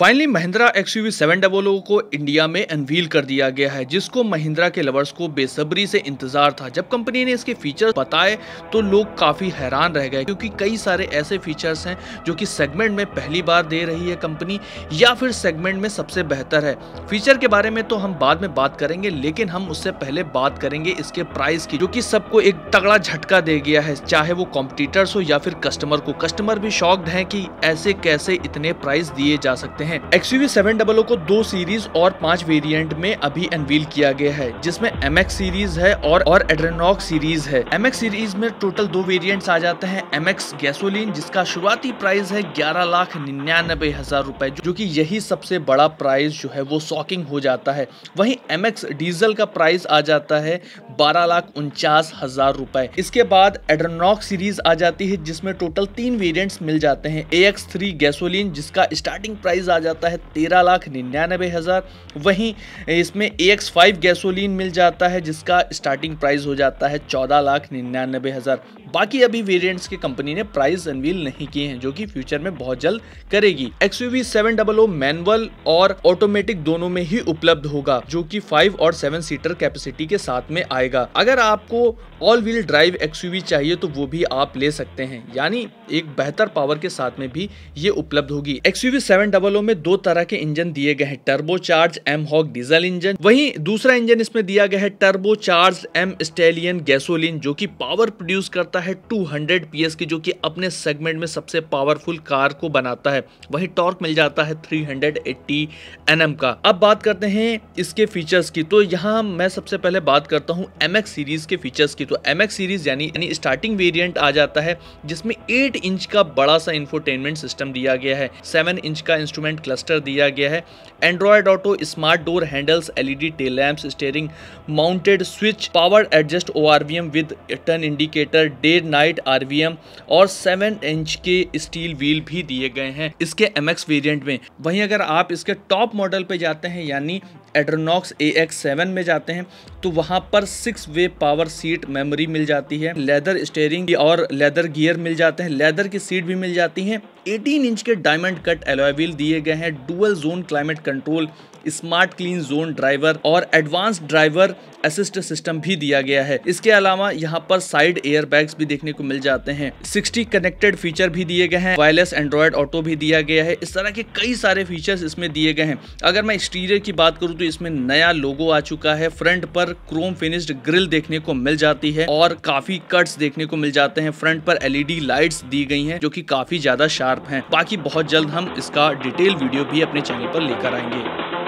Finally Mahindra seven double को India में unveil कर दिया गया है, जिसको महिंद्रा के लवर्स को बेसब्री से इंतज़ार था। जब कंपनी ने इसके फीचर्स बताए तो लोग काफ़ी हैरान रह गए, क्योंकि कई सारे ऐसे फीचर्स हैं जो कि सेगमेंट में पहली बार दे रही है कंपनी या फिर सेगमेंट में सबसे बेहतर है। फीचर के बारे में तो हम बाद में बात करेंगे, लेकिन हम उससे पहले बात करेंगे इसके प्राइस की, जो कि सबको एक तगड़ा झटका दे गया है, चाहे वो कॉम्पिटिटर्स हो या फिर कस्टमर को। कस्टमर भी शॉक्ड है कि ऐसे कैसे इतने प्राइस दिए जा सकते हैं। हैं। एक्सयूवी सेवन डबल को दो सीरीज़ और पाँच वेरिएंट में अभी अनवील किया गया है, जिसमें MX सीरीज़ है और और एड्रेनॉक सीरीज़ है। MX सीरीज़ में टोटल दो वेरिएंट्स आ जाते हैं MX गैसोलीन जिसका शुरुआती प्राइस है ग्यारह लाख निन्यानबे हज़ार रूपए, जो की यही सबसे बड़ा प्राइस जो है वो शॉकिंग हो जाता है। वही एम डीजल का प्राइस आ जाता है बारह लाख उनचास हज़ार रूपए। इसके बाद एड्रेनॉक सीरीज़ आ जाती है, जिसमें टोटल तीन वेरिएंट्स मिल जाते हैं ए एक्स थ्री गैसोलीन जिसका स्टार्टिंग प्राइस आ जाता है तेरह लाख निन्यानबे हज़ार। वहीं इसमें ए एक्स फाइव गैसोलीन मिल जाता है, जिसका स्टार्टिंग प्राइस हो जाता है चौदह लाख निन्यानबे हज़ार। बाकी अभी वेरिएंट्स की कंपनी ने प्राइस अनवील नहीं किए हैं, जो कि फ्यूचर में बहुत जल्द करेगी। X U V seven double O manual और ऑटोमेटिक दोनों में ही उपलब्ध होगा, जो कि फाइव और सेवन सीटर कैपेसिटी के साथ में आएगा। अगर आपको ऑल व्हील ड्राइव एक्स चाहिए तो वो भी आप ले सकते हैं। यानी एक बेहतर पावर के साथ में भी ये उपलब्ध होगी। X U V seven double O में दो तरह के इंजन दिए गए हैं turbo charge M hawk diesel engine वहीं दूसरा इंजन इसमें दिया गया है turbo charge M stallion gasoline जो कि पावर प्रोड्यूस करता है 200 पीएस की, जो कि अपने सेगमेंट में सबसे पावरफुल कार को बनाता है। वहीं टॉर्क मिल जाता है 380 एनएम का। अब बात करते हैं इसके फीचर्स की तो यहाँ मैं सबसे पहले बात करता हूँ एम सीरीज़ के फीचर्स की। तो एम सीरीज़ यानी स्टार्टिंग वेरियंट आ जाता है, जिसमें 8 इंच का बड़ा सा इंफोटेनमेंट सिस्टम दिया गया है सेवन इंच का इंस्ट्रूमेंट क्लस्टर दिया गया है। Android auto smart door handles LED tail lamps steering mounted switch power adjust O with turn indicator day night ORVM और 7 इंच के स्टील व्हील भी दिए गए हैं इसके एमएक्स वेरिएंट में। वहीं अगर आप इसके टॉप मॉडल पे जाते हैं, यानी एड्रोनॉक्स ए एक्स सेवन में जाते हैं तो वहाँ पर six way power seat memory मिल जाती है लेदर स्टेयरिंग और लेदर गियर मिल जाते हैं लेदर की सीट भी मिल जाती है। 18 इंच के डायमंड कट एलॉय व्हील दिए गए हैं dual zone climate control, smart clean zone driver और एडवांस ड्राइवर असिस्ट सिस्टम भी दिया गया है। इसके अलावा यहाँ पर साइड एयर बैग्स भी देखने को मिल जाते हैं। 60 कनेक्टेड फीचर भी दिए गए हैं। वायरलेस एंड्रॉयड ऑटो भी दिया गया है। इस तरह के कई सारे फीचर्स इसमें दिए गए हैं। अगर मैं एक्सटीरियर की बात करूँ तो इसमें नया लोगो आ चुका है। फ्रंट पर क्रोम फिनिश्ड ग्रिल देखने को मिल जाती है और काफ़ी कट्स देखने को मिल जाते हैं। फ्रंट पर एलईडी लाइट्स दी गई हैं जो कि काफ़ी ज़्यादा शार्प हैं। बाकी बहुत जल्द हम इसका डिटेल वीडियो भी अपने चैनल पर लेकर आएँगे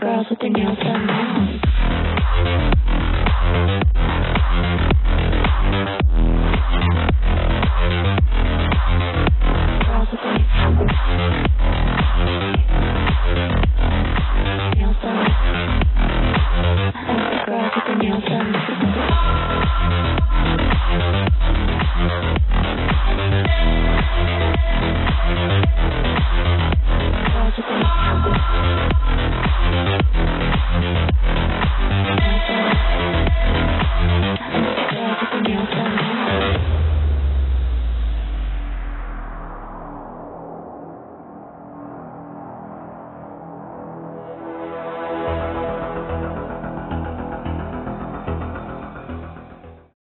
girls with their nails done